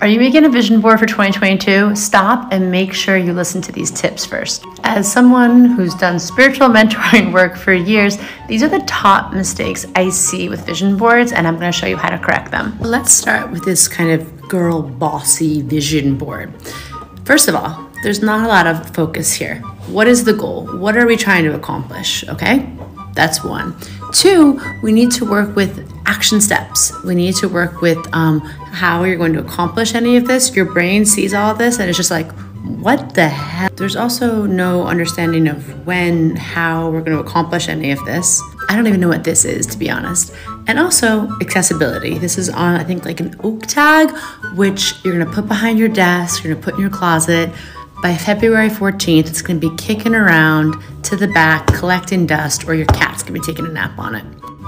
Are you making a vision board for 2022? Stop and make sure you listen to these tips first. As someone who's done spiritual mentoring work for years, these are the top mistakes I see with vision boards, and I'm going to show you how to correct them. Let's start with this kind of girl bossy vision board. First of all, there's not a lot of focus here. What is the goal? What are we trying to accomplish? Okay, that's one. Two, we need to work with action steps. We need to work with um, how you're going to accomplish any of this. Your brain sees all this and it's just like, what the hell? There's also no understanding of when, how we're going to accomplish any of this. I don't even know what this is, to be honest. And also accessibility. This is on, I think, like an oak tag, which you're going to put behind your desk, you're going to put in your closet. By February 14th, it's going to be kicking around to the back, collecting dust, or your cat's going to be taking a nap on it.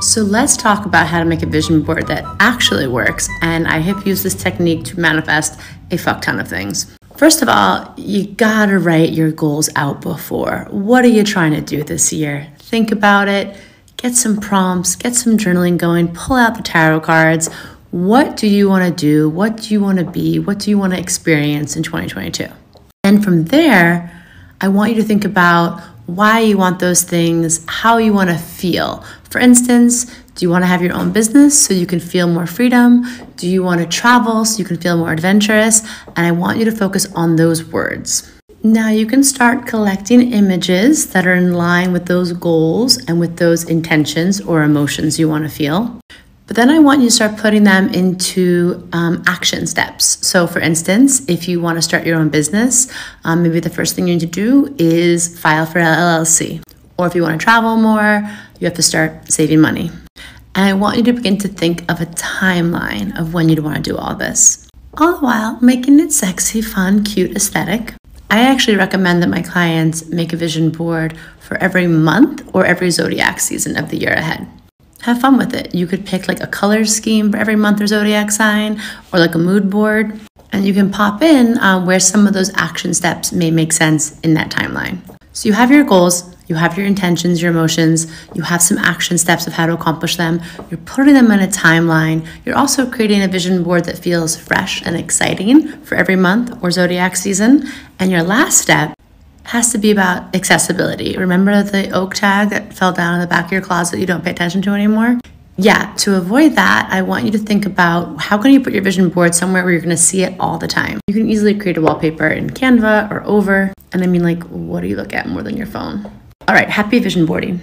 So let's talk about how to make a vision board that actually works. And I have used this technique to manifest a fuck ton of things. First of all, you gotta write your goals out before. What are you trying to do this year? Think about it, get some prompts, get some journaling going, pull out the tarot cards. What do you wanna do? What do you wanna be? What do you wanna experience in 2022? And from there, I want you to think about why you want those things, how you want to feel. For instance, do you want to have your own business so you can feel more freedom? Do you want to travel so you can feel more adventurous? And I want you to focus on those words. Now you can start collecting images that are in line with those goals and with those intentions or emotions you want to feel. But then I want you to start putting them into um, action steps. So, for instance, if you want to start your own business, um, maybe the first thing you need to do is file for LLC. Or if you want to travel more, you have to start saving money. And I want you to begin to think of a timeline of when you'd want to do all this. All the while making it sexy, fun, cute, aesthetic. I actually recommend that my clients make a vision board for every month or every zodiac season of the year ahead have fun with it. You could pick like a color scheme for every month or zodiac sign or like a mood board. And you can pop in um, where some of those action steps may make sense in that timeline. So you have your goals, you have your intentions, your emotions, you have some action steps of how to accomplish them. You're putting them in a timeline. You're also creating a vision board that feels fresh and exciting for every month or zodiac season. And your last step has to be about accessibility. Remember the oak tag that fell down in the back of your closet you don't pay attention to anymore? Yeah, to avoid that, I want you to think about how can you put your vision board somewhere where you're going to see it all the time. You can easily create a wallpaper in Canva or over. And I mean like what do you look at more than your phone? All right, happy vision boarding.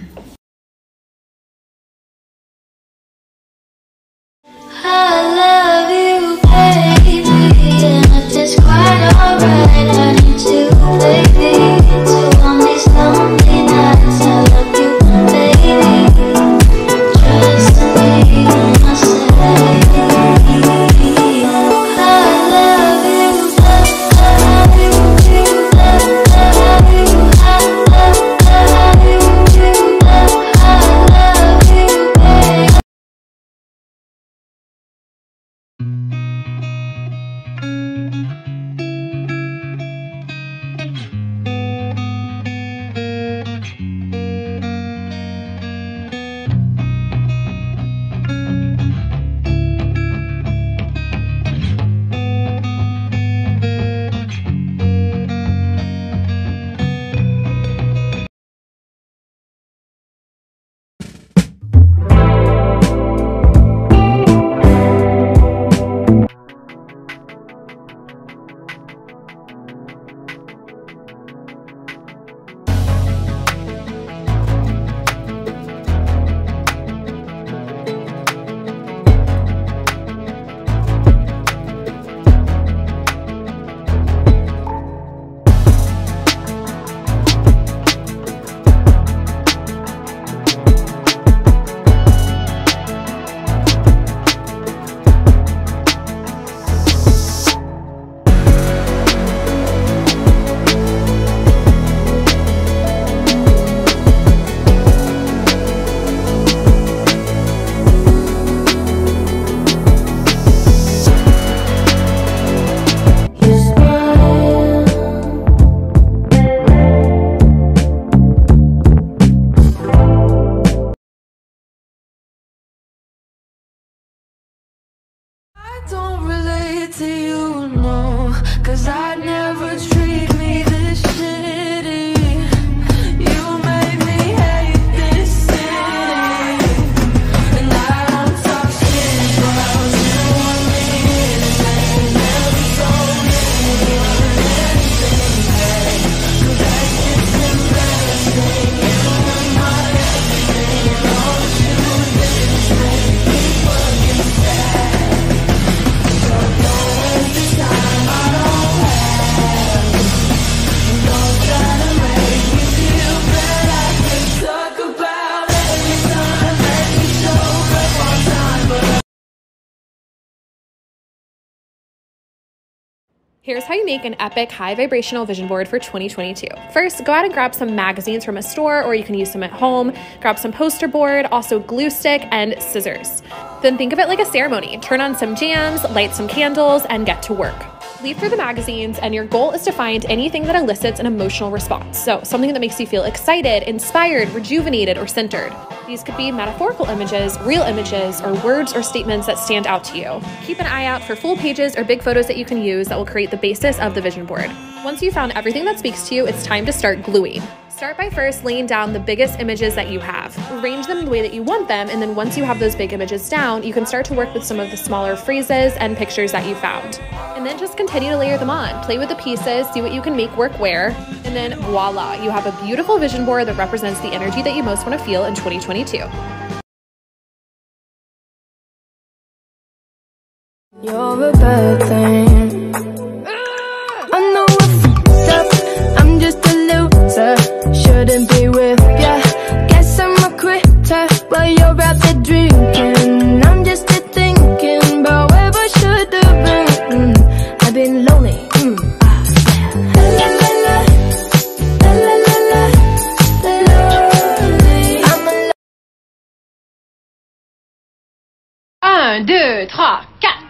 Cause I Here's how you make an epic high vibrational vision board for 2022. First, go out and grab some magazines from a store or you can use them at home. Grab some poster board, also glue stick and scissors. Then think of it like a ceremony. Turn on some jams, light some candles, and get to work. Leaf through the magazines, and your goal is to find anything that elicits an emotional response. So, something that makes you feel excited, inspired, rejuvenated, or centered. These could be metaphorical images, real images, or words or statements that stand out to you. Keep an eye out for full pages or big photos that you can use that will create the basis of the vision board. Once you've found everything that speaks to you, it's time to start gluing. Start by first laying down the biggest images that you have. Arrange them the way that you want them, and then once you have those big images down, you can start to work with some of the smaller phrases and pictures that you found. And then just continue to layer them on. Play with the pieces, see what you can make work where, and then voila, you have a beautiful vision board that represents the energy that you most want to feel in 2022. You're a bad thing. 1, 2, 3, 4.